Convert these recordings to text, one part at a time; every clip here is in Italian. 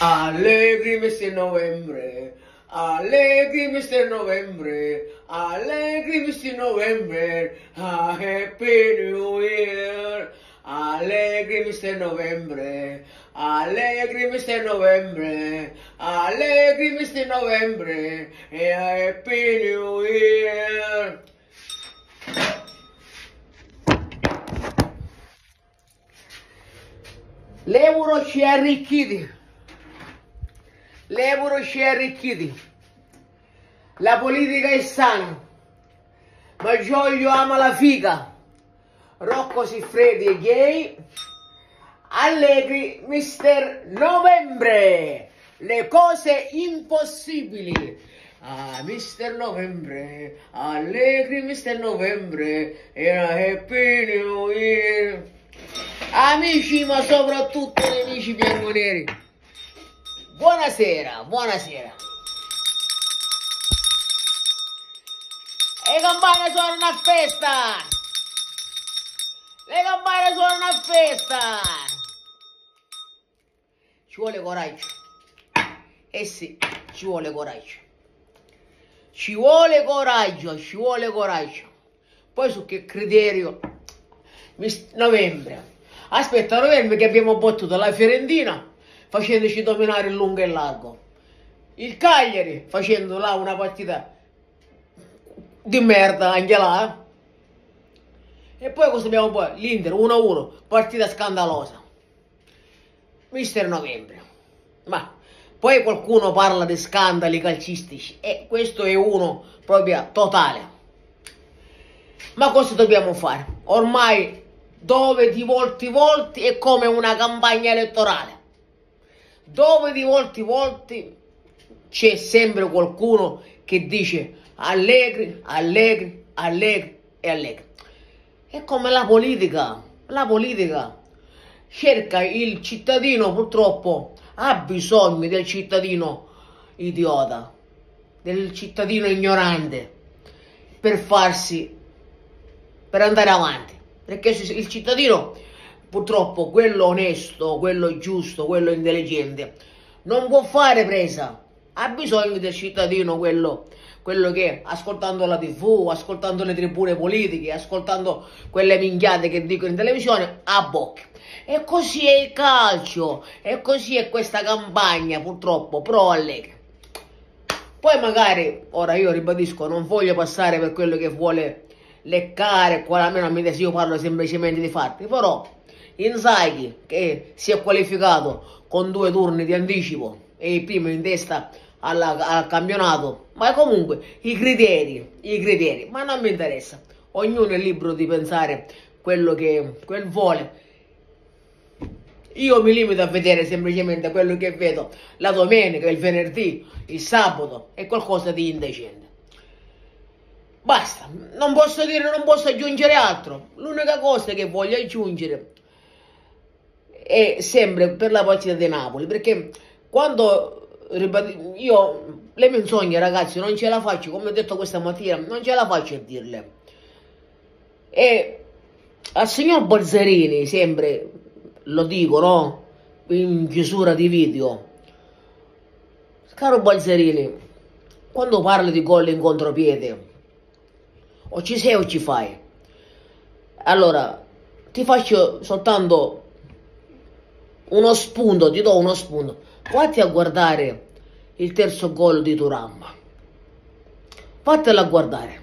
Allegri Mr. Novembre, Allegri Mr. Novembre, Allegri Mr. Novembre, a Happy New Year. Allegri Mr. Novembre, Allegri Mr. Novembre, Allegri Mr. Novembre, e a Happy New Year. L'euro ci ha arricchiti. L'euro ci ha arricchiti. La politica è sana. Maggioglio ama la figa. Rocco Siffredi è gay. Allegri, Mister Novembre. Le cose impossibili. Ah, Mister Novembre, Allegri, Mister Novembre, era Happy New Year. Amici, ma soprattutto nemici bianconeri. Buonasera, buonasera. Le campane sono a festa! Le campane sono a festa! Ci vuole coraggio. Eh sì, ci vuole coraggio. Ci vuole coraggio, ci vuole coraggio. Poi su che criterio? Novembre. Aspetta, novembre che abbiamo battuto la Fiorentina facendoci dominare il lungo e il largo. Il Cagliari facendo là una partita di merda anche là. eh. E poi cosa abbiamo poi? L'Inter 1-1, partita scandalosa. Mister Novembre. Ma poi qualcuno parla di scandali calcistici e questo è uno proprio totale. Ma cosa dobbiamo fare? Ormai dove di volti volti è come una campagna elettorale. Dove di volti volti c'è sempre qualcuno che dice allegri, allegri, allegri e allegri. È come la politica. La politica cerca il cittadino purtroppo ha bisogno del cittadino idiota, del cittadino ignorante per farsi per andare avanti. Perché il cittadino, purtroppo, quello onesto, quello giusto, quello intelligente, non può fare presa. Ha bisogno del cittadino, quello, quello che ascoltando la tv, ascoltando le tribune politiche, ascoltando quelle minchiate che dicono in televisione, a bocca. E così è il calcio, e così è questa campagna, purtroppo, pro Allegri. Poi magari, ora io ribadisco, non voglio passare per quello che vuole leccare, qua almeno me io parlo semplicemente di fatti, però Inzaghi che si è qualificato con due turni di anticipo e il primo in testa alla, al campionato, ma comunque i criteri, i criteri, ma non mi interessa, ognuno è libero di pensare quello che quel vuole. Io mi limito a vedere semplicemente quello che vedo la domenica, il venerdì, il sabato, è qualcosa di indecente. Basta, non posso dire, non posso aggiungere altro. L'unica cosa che voglio aggiungere è sempre per la partita di Napoli, perché quando io le menzogne ragazzi non ce la faccio, come ho detto questa mattina, non ce la faccio a dirle. E al signor Balzarini sempre lo dico, no? In chiusura di video. Caro Balzarini, quando parli di gol in contropiede, o ci sei o ci fai. Allora, ti faccio soltanto uno spunto, ti do uno spunto. Vatti a guardare il terzo gol di Turam. A guardare.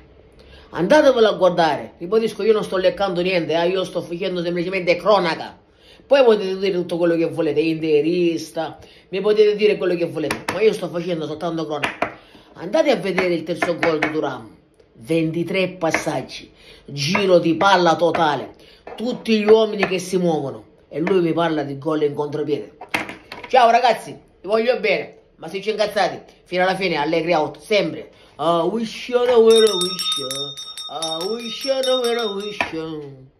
Andatevelo a guardare. Ribadisco, io non sto leccando niente, eh? io sto facendo semplicemente cronaca. Poi potete dire tutto quello che volete, interista, mi potete dire quello che volete, ma io sto facendo soltanto cronaca. Andate a vedere il terzo gol di Turam 23 passaggi, giro di palla totale, tutti gli uomini che si muovono e lui mi parla di gol in contropiede. Ciao ragazzi, vi voglio bene, ma se ci incazzati, fino alla fine allegri out, sempre. I wish you where I wish you, I wish you where I wish you.